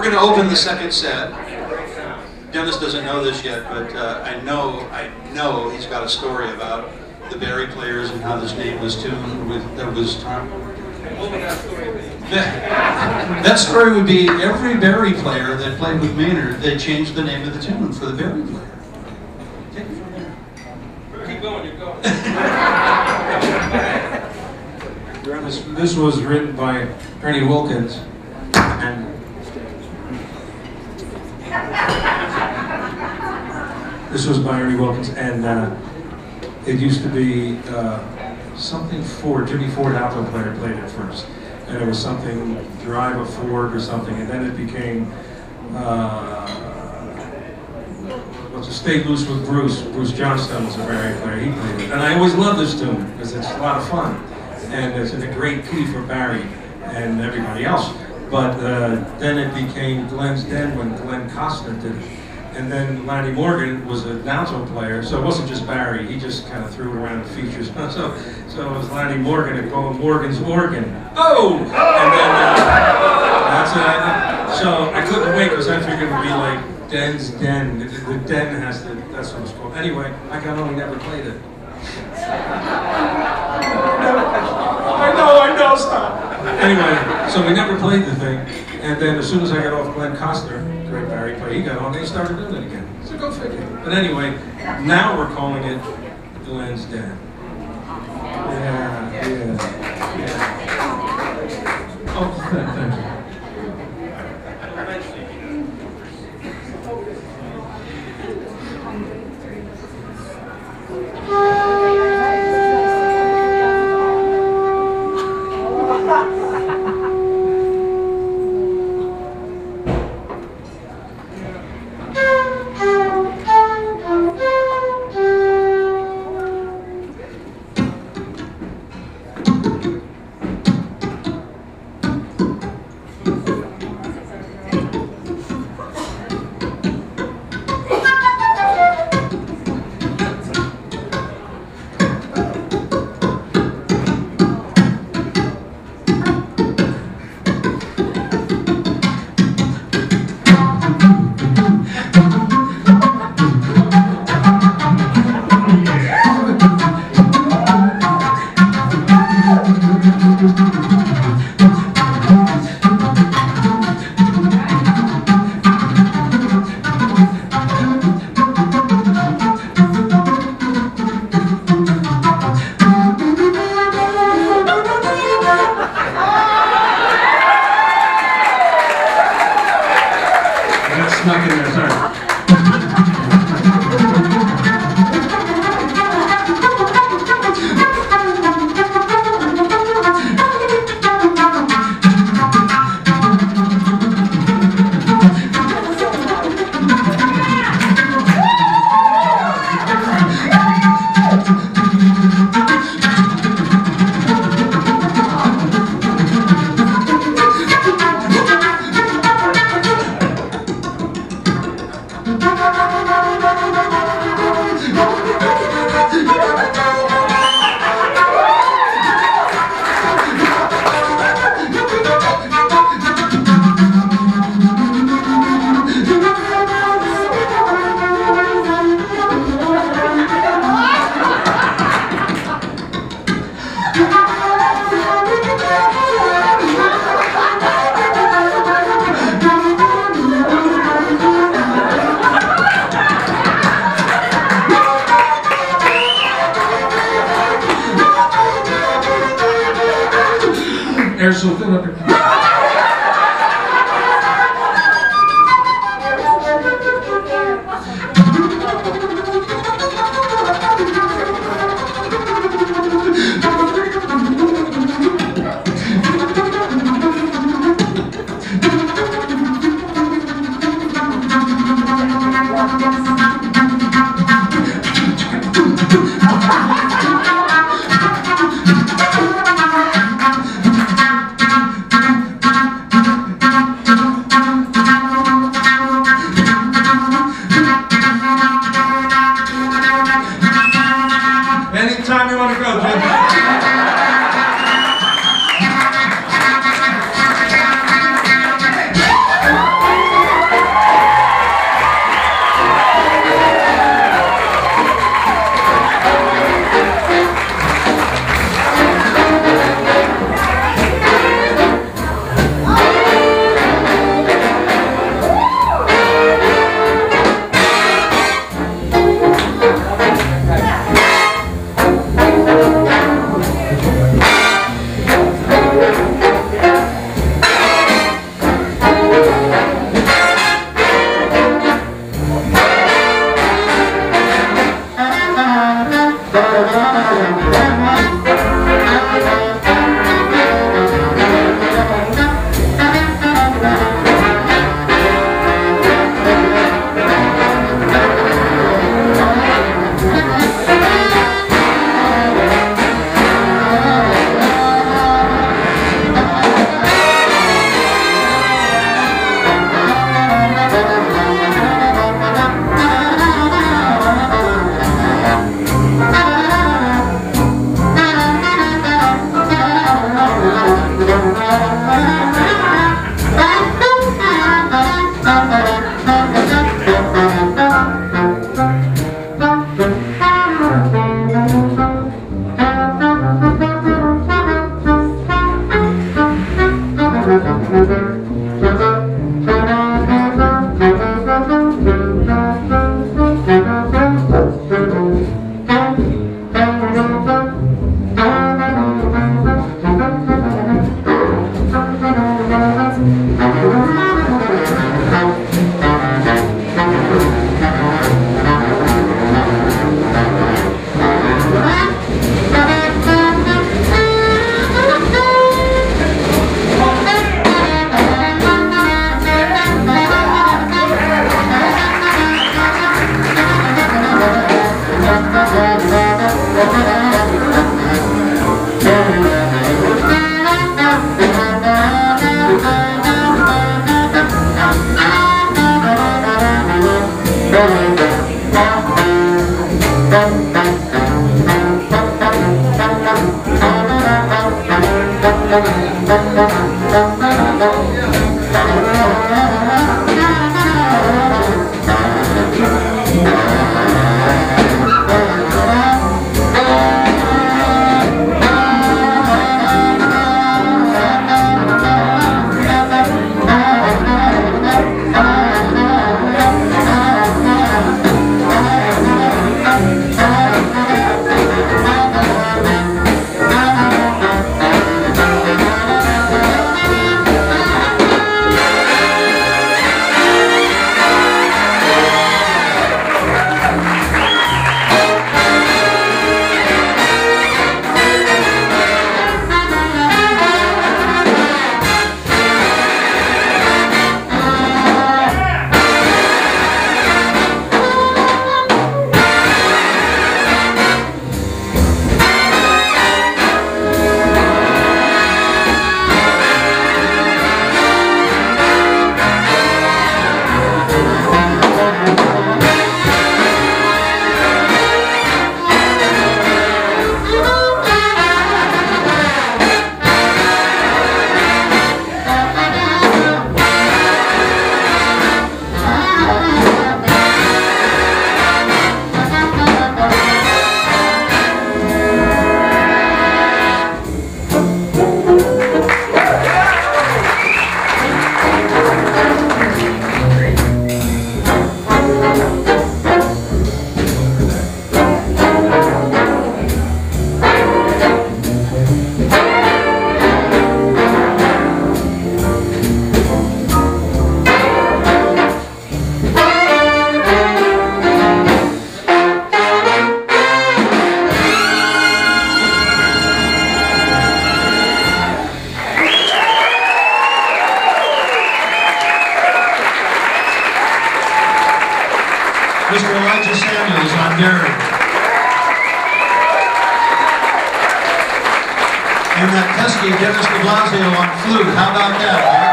we're going to open the second set. Denis doesn't know this yet, but uh, I know I know he's got a story about the bari players and how this name was tuned with that was. That, that story would be every bari player that played with Maynard, they changed the name of the tune for the bari player. Take it from there. Keep going, you're going. This, this was written by Ernie Wilkins, and this was by Ernie Wilkins, and uh, it used to be uh, something Ford. Jimmy Ford alto player played it first, and it was something Drive a Ford or something, and then it became. Uh, stay loose with Bruce. Bruce Johnstone was a bari player. He played it, and I always love this tune because it's a lot of fun, and it's a great key for bari and everybody else. But uh, then it became Glenn's Den when Glenn Kostur did it. And then Lanny Morgan was an alto player, so it wasn't just bari. He just kind of threw it around features. so, so it was Lanny Morgan and called Morgan's Organ. Oh! And then uh, that's it. So I couldn't wait because I figured it would be like Den's Den. The, the Den has to. That's what it's called. Anyway, I got only never played it. I know, I know, stop. Anyway, so we never played the thing, and then as soon as I got off Glenn Kostur, great bari play, he got on, they started doing it again. So go figure. But anyway, now we're calling it Glenn's Den. Yeah, yeah, yeah. Oh, thank chime you wanna girl, Jimmy. Mr. Elijah Samuels on bari. And that pesky Denis DiBlasio on flute. How about that?